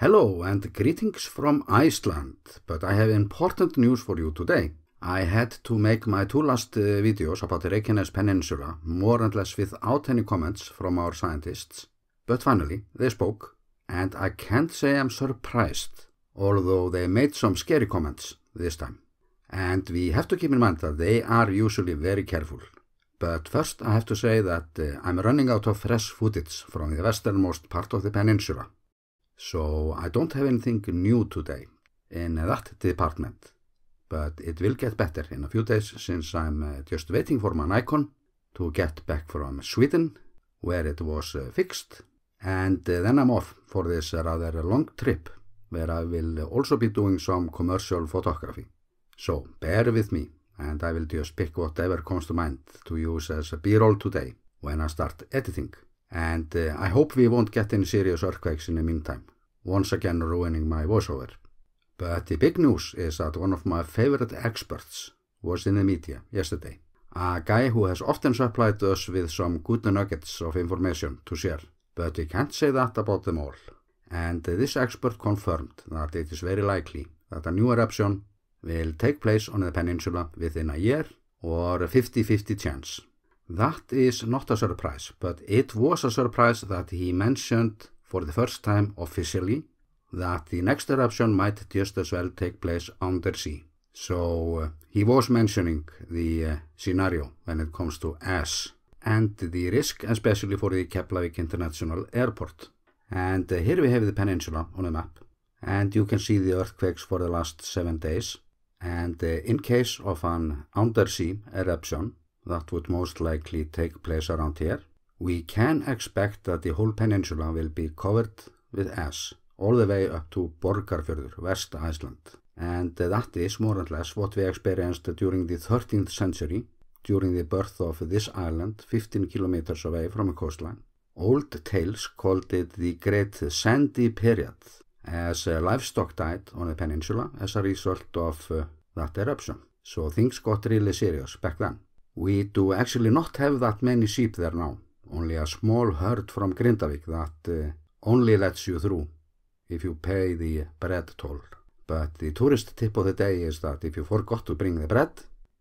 Hello and greetings from Iceland, but I have important news for you today. I had to make my two last uh, videos about the Reykjanes Peninsula more and less without any comments from our scientists, but finally they spoke and I can't say I'm surprised, although they made some scary comments this time. And we have to keep in mind that they are usually very careful. But first I have to say that uh, I'm running out of fresh footage from the westernmost part of the peninsula. So I don't have anything new today in that department. But it will get better in a few days since I'm uh, just waiting for my Nikon to get back from Sweden where it was uh, fixed. And uh, then I'm off for this rather long trip where I will also be doing some commercial photography. So bear with me and I will just pick whatever comes to mind to use as a b-roll today when I start editing. And uh, I hope we won't get any serious earthquakes in the meantime, once again ruining my voiceover. But the big news is that one of my favorite experts was in the media yesterday. A guy who has often supplied us with some good nuggets of information to share, but we can't say that about them all. And uh, this expert confirmed that it is very likely that a new eruption will take place on the peninsula within a year or a 50-50 chance. That is not a surprise, but it was a surprise that he mentioned for the first time officially that the next eruption might just as well take place undersea. So uh, he was mentioning the uh, scenario when it comes to S and the risk especially for the Keflavik International Airport. And uh, here we have the peninsula on a map and you can see the earthquakes for the last seven days. And uh, in case of an undersea eruption that would most likely take place around here, we can expect that the whole peninsula will be covered with ash all the way up to Borgarfjörður, West Iceland. And that is more or less what we experienced during the 13th century, during the birth of this island 15 kilometers away from a coastline. Old tales called it the Great Sandy Period, as livestock died on the peninsula as a result of uh, that eruption. So things got really serious back then. We do actually not have that many sheep there now, only a small herd from Grindavik that uh, only lets you through if you pay the bread toll. But the tourist tip of the day is that if you forgot to bring the bread,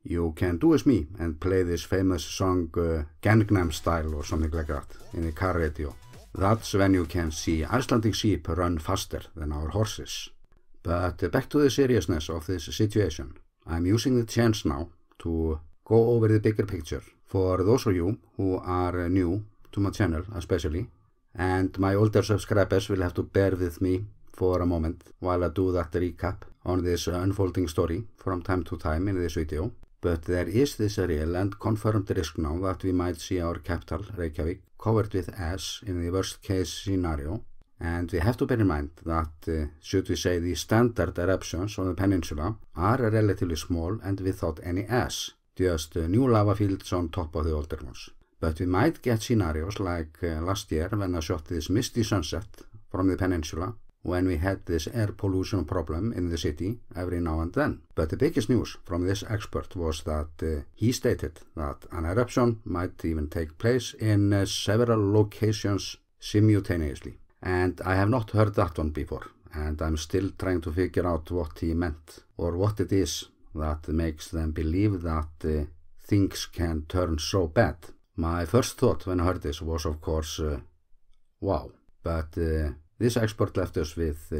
you can do as me and play this famous song uh, Gangnam Style or something like that in the car radio. That's when you can see Icelandic sheep run faster than our horses. But uh, back to the seriousness of this situation. I'm using the chance now to go over the bigger picture for those of you who are new to my channel especially and my older subscribers will have to bear with me for a moment while I do that recap on this unfolding story from time to time in this video. But there is this real and confirmed risk now that we might see our capital, Reykjavík, covered with ash in the worst case scenario. And we have to bear in mind that, uh, should we say, the standard eruptions on the peninsula are relatively small and without any ash, just new lava fields on top of the older ones. But we might get scenarios like uh, last year when I shot this misty sunset from the peninsula when we had this air pollution problem in the city every now and then. But the biggest news from this expert was that uh, he stated that an eruption might even take place in uh, several locations simultaneously. And I have not heard that one before and I'm still trying to figure out what he meant or what it is that makes them believe that uh, things can turn so bad. My first thought when I heard this was of course, uh, wow, but uh, this expert left us with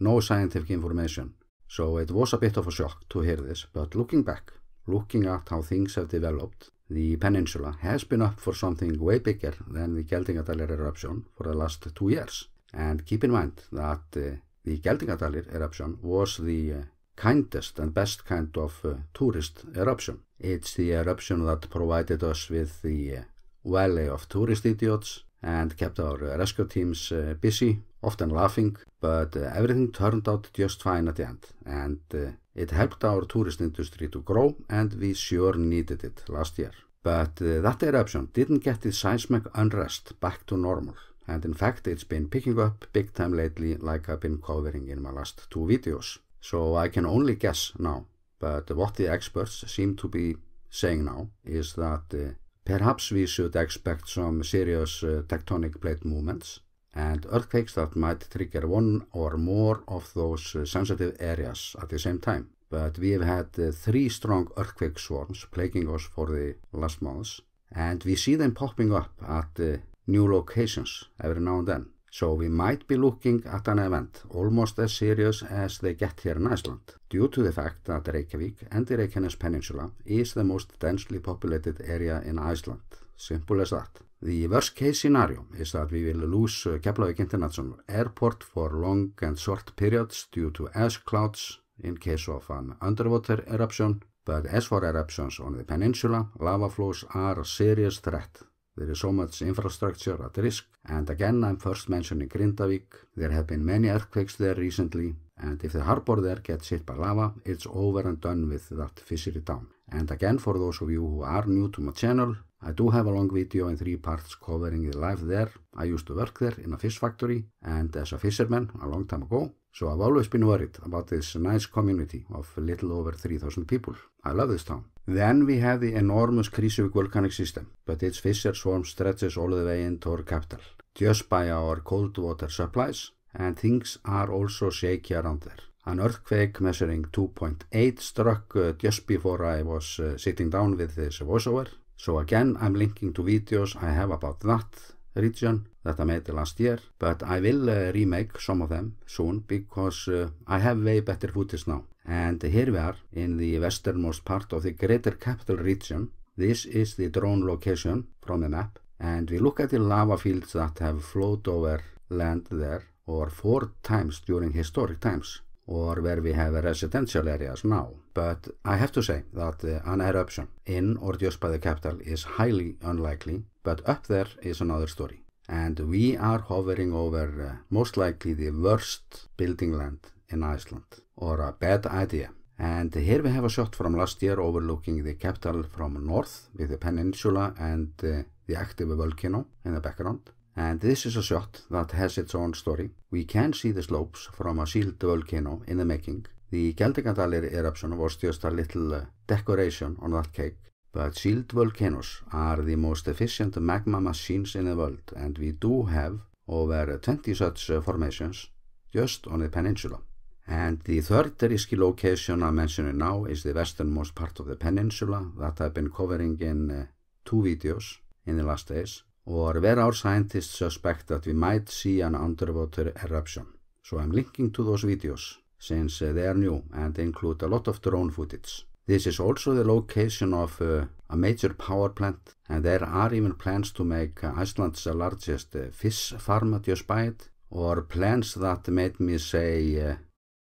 no scientific information, so it was a bit of a shock to hear this, but looking back, looking at how things have developed, the peninsula has been up for something way bigger than the Geldingadalir eruption for the last two years. And keep in mind that uh, the Geldingadalir eruption was the uh, kindest and best kind of uh, tourist eruption. It's the eruption that provided us with the uh, valley of tourist idiots and kept our rescue teams uh, busy, often laughing, but uh, everything turned out just fine at the end. And uh, it helped our tourist industry to grow and we sure needed it last year. But uh, that eruption didn't get the seismic unrest back to normal. And in fact, it's been picking up big time lately like I've been covering in my last two videos. So I can only guess now. But what the experts seem to be saying now is that uh, perhaps we should expect some serious uh, tectonic plate movements and earthquakes that might trigger one or more of those uh, sensitive areas at the same time. But we have had uh, three strong earthquake swarms plaguing us for the last months and we see them popping up at uh, new locations every now and then. So we might be looking at an event almost as serious as they get here in Iceland due to the fact that Reykjavík and the Reykjanes Peninsula is the most densely populated area in Iceland. Simple as that. The worst case scenario is that we will lose uh, Keflavik International Airport for long and short periods due to ash clouds in case of an underwater eruption, but as for eruptions on the peninsula, lava flows are a serious threat There is so much infrastructure at risk and again I'm first mentioning Grindavik. There have been many earthquakes there recently and if the harbor there gets hit by lava, it's over and done with that fishery town. And again for those of you who are new to my channel, I do have a long video in three parts covering the life there. I used to work there in a fish factory and as a fisherman a long time ago. So I've always been worried about this nice community of little over 3000 people. I love this town. Then we have the enormous Krýsuvík volcanic system, but its fissure swarm stretches all the way into our capital, just by our cold water supplies, and things are also shaky around there. An earthquake measuring 2.8 struck uh, just before I was uh, sitting down with this voiceover, so again I'm linking to videos I have about that region that I made last year, but I will uh, remake some of them soon because uh, I have way better footage now. And here we are in the westernmost part of the greater capital region. This is the drone location from the map and we look at the lava fields that have flowed over land there or four times during historic times or where we have residential areas now. But I have to say that uh, an eruption in or just by the capital is highly unlikely, but up there is another story. And we are hovering over uh, most likely the worst building land in Iceland, or a bad idea. And here we have a shot from last year overlooking the capital from north with the peninsula and uh, the active volcano in the background. And this is a shot that has its own story. We can see the slopes from a sealed volcano in the making. The Geldingadalur eruption was just a little uh, decoration on that cake. But sealed volcanoes are the most efficient magma machines in the world and we do have over 20 such uh, formations just on the peninsula. And the third risky location I'm mentioning now is the westernmost part of the peninsula that I've been covering in uh, two videos in the last days or where our scientists suspect that we might see an underwater eruption. So I'm linking to those videos since uh, they are new and include a lot of drone footage. This is also the location of uh, a major power plant and there are even plans to make uh, Iceland's largest uh, fish farm just by it or plans that made me say, uh,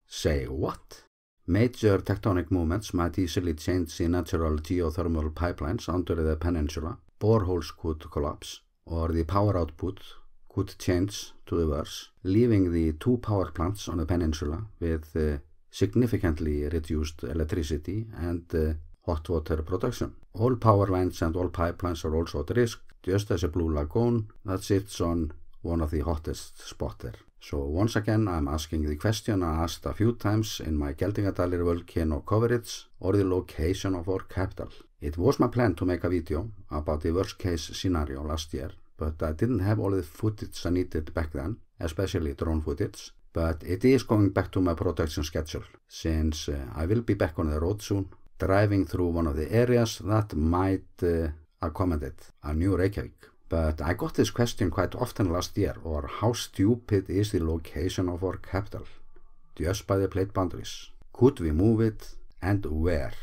say what? Major tectonic movements might easily change the natural geothermal pipelines under the peninsula. Boreholes could collapse or the power output could change to the worse, leaving the two power plants on the peninsula with uh, significantly reduced electricity and uh, hot water production. All power lines and all pipelines are also at risk, just as a blue lagoon that sits on one of the hottest spots there. So once again I'm asking the question I asked a few times in my Geldingadalur volcano coverage or the location of our capital. It was my plan to make a video about the worst case scenario last year, but I didn't have all the footage I needed back then, especially drone footage. But it is going back to my production schedule, since uh, I will be back on the road soon, driving through one of the areas that might uh, accommodate a new Reykjavík. But I got this question quite often last year, or how stupid is the location of our capital, just by the plate boundaries? Could we move it, and where?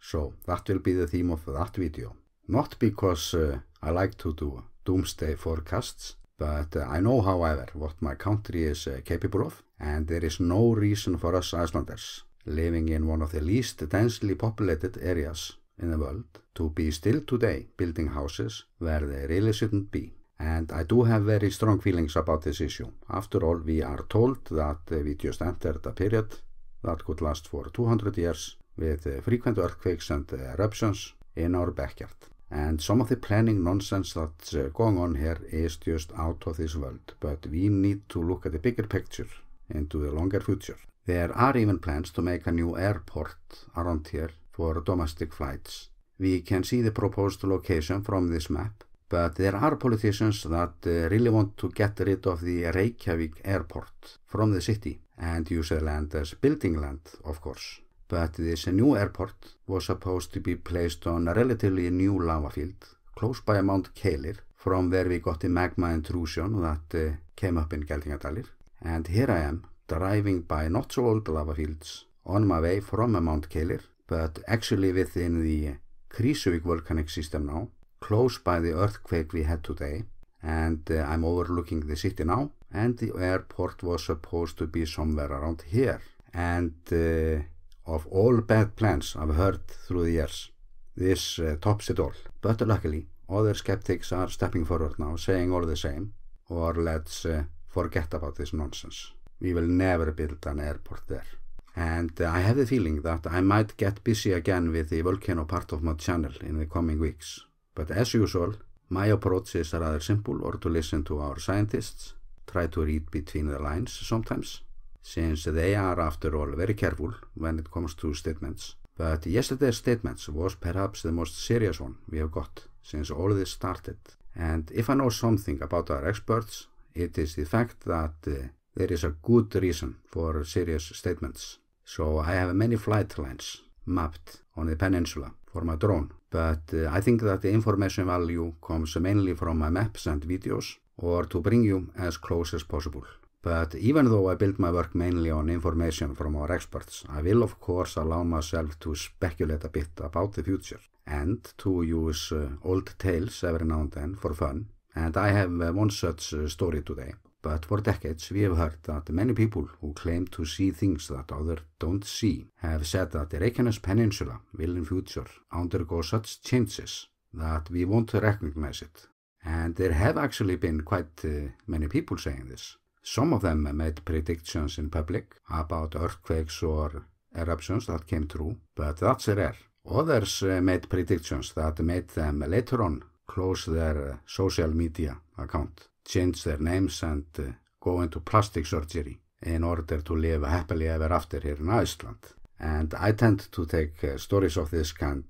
So that will be the theme of that video. Not because uh, I like to do doomsday forecasts, but uh, I know however what my country is uh, capable of and there is no reason for us Icelanders living in one of the least densely populated areas in the world to be still today building houses where they really shouldn't be. And I do have very strong feelings about this issue. After all, we are told that uh, we just entered a period that could last for 200 years with frequent earthquakes and eruptions in our backyard. And some of the planning nonsense that's uh, going on here is just out of this world. But we need to look at the bigger picture into the longer future. There are even plans to make a new airport around here for domestic flights. We can see the proposed location from this map But there are politicians that uh, really want to get rid of the Reykjavik airport from the city and use the land as building land, of course. But this new airport was supposed to be placed on a relatively new lava field close by Mount Keilir from where we got the magma intrusion that uh, came up in Geldingadalir. And here I am driving by not so old lava fields on my way from Mount Keilir but actually within the Krýsuvík volcanic system now close by the earthquake we had today and uh, I'm overlooking the city now and the airport was supposed to be somewhere around here and uh, of all bad plans I've heard through the years this uh, tops it all. But luckily other skeptics are stepping forward now saying all the same. Or let's uh, forget about this nonsense. We will never build an airport there. And uh, I have the feeling that I might get busy again with the volcano part of my channel in the coming weeks. But as usual, my approach is rather simple or to listen to our scientists, try to read between the lines sometimes, since they are after all very careful when it comes to statements. But yesterday's statements was perhaps the most serious one we have got since all this started. And if I know something about our experts, it is the fact that uh, there is a good reason for serious statements. So I have many flight lines mapped on the peninsula for my drone but uh, I think that the information value comes mainly from my maps and videos or to bring you as close as possible. But even though I build my work mainly on information from our experts, I will of course allow myself to speculate a bit about the future and to use uh, old tales every now and then for fun. And I have uh, one such uh, story today. But for decades we have heard that many people who claim to see things that others don't see have said that the Reykjanes Peninsula will in future undergo such changes that we won't recognize it. And there have actually been quite uh, many people saying this. Some of them made predictions in public about earthquakes or eruptions that came true, but that's rare. Others uh, made predictions that made them later on close their uh, social media account change their names and uh, go into plastic surgery in order to live happily ever after here in Iceland. And I tend to take stories of this kind,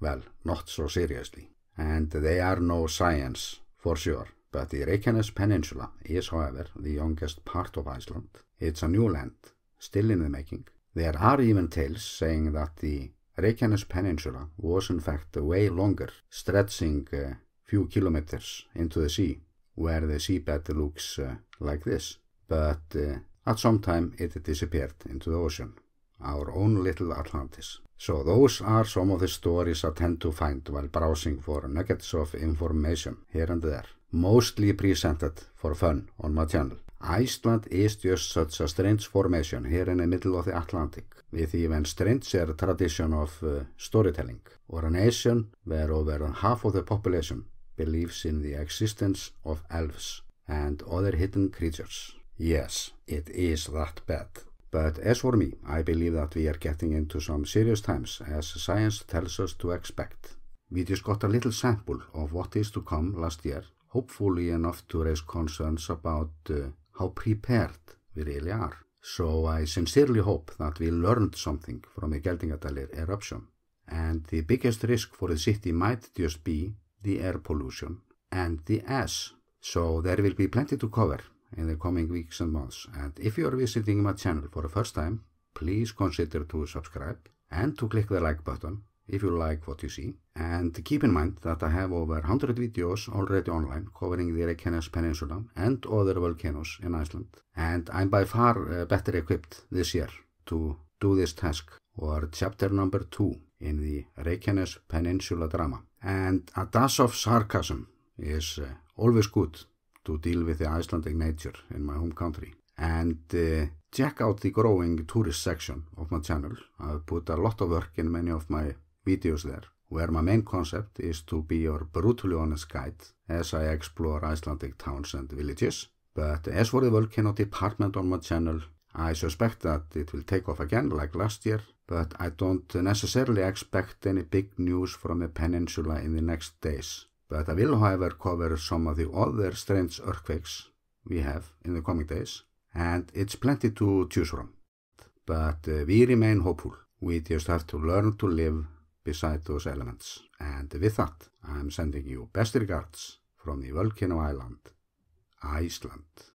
well, not so seriously. And they are no science, for sure. But the Reykjanes Peninsula is, however, the youngest part of Iceland. It's a new land, still in the making. There are even tales saying that the Reykjanes Peninsula was in fact way longer, stretching a few kilometers into the sea where the seabed looks uh, like this. But uh, at some time it disappeared into the ocean, our own little Atlantis. So those are some of the stories I tend to find while browsing for nuggets of information here and there, mostly presented for fun on my channel. Iceland is just such a strange formation here in the middle of the Atlantic, with even stranger tradition of uh, storytelling, or a nation where over half of the population believes in the existence of elves and other hidden creatures. Yes, it is that bad. But as for me, I believe that we are getting into some serious times as science tells us to expect. We just got a little sample of what is to come last year, hopefully enough to raise concerns about uh, how prepared we really are. So I sincerely hope that we learned something from the Geldingadalir eruption. And the biggest risk for the city might just be the air pollution and the ash. So there will be plenty to cover in the coming weeks and months. And if you are visiting my channel for the first time, please consider to subscribe and to click the like button if you like what you see. And keep in mind that I have over 100 videos already online covering the Reykjanes Peninsula and other volcanoes in Iceland. And I'm by far uh, better equipped this year to do this task or chapter number 2 in the Reykjanes Peninsula drama. And a dash of sarcasm is uh, always good to deal with the Icelandic nature in my home country. And uh, check out the growing tourist section of my channel. I've put a lot of work in many of my videos there, where my main concept is to be your brutally honest guide as I explore Icelandic towns and villages. But as for the volcano department on my channel, I suspect that it will take off again like last year but I don't necessarily expect any big news from the peninsula in the next days. But I will, however, cover some of the other strange earthquakes we have in the coming days, and it's plenty to choose from. But uh, we remain hopeful. We just have to learn to live beside those elements. And with that, I'm sending you best regards from the volcano island, Iceland.